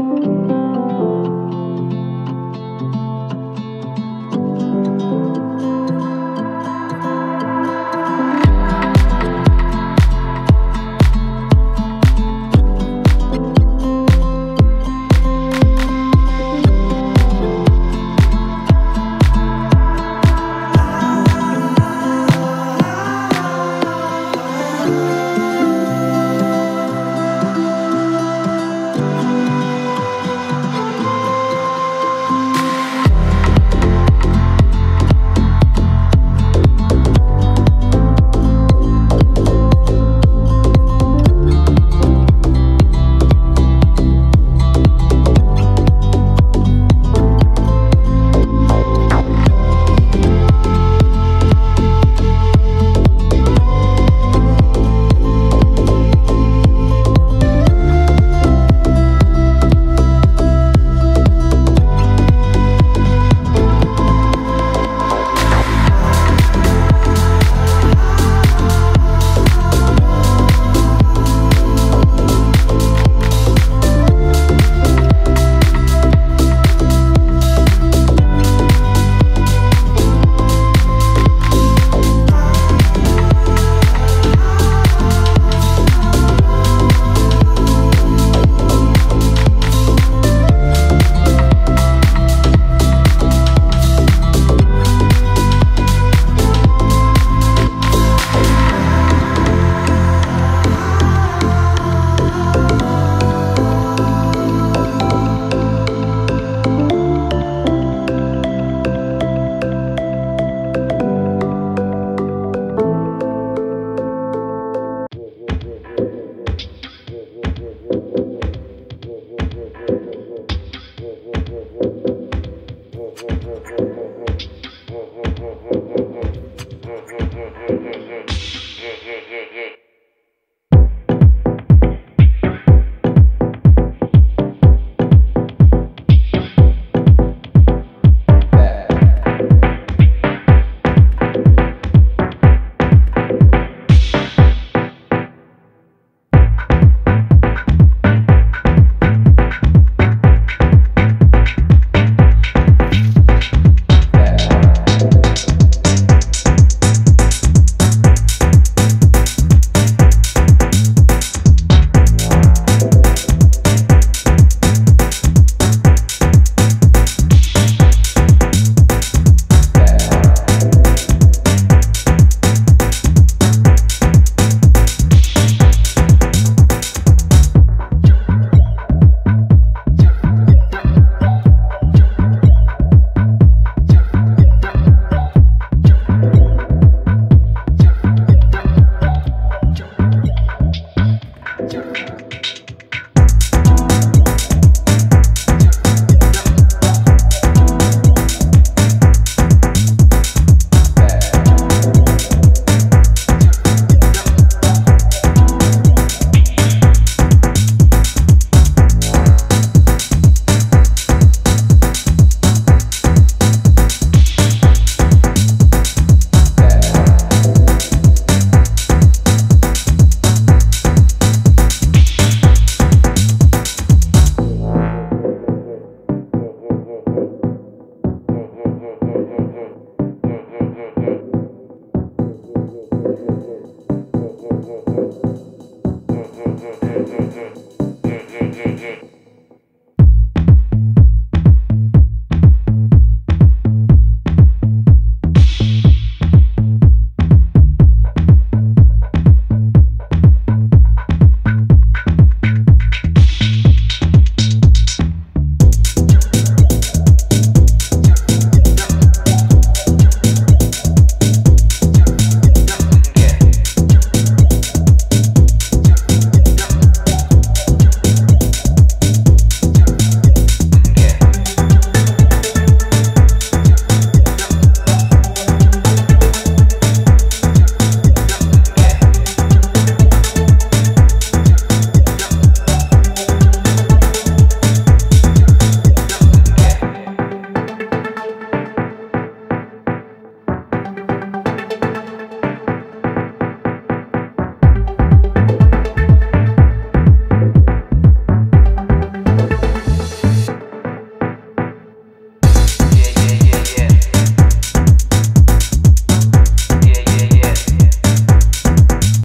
Música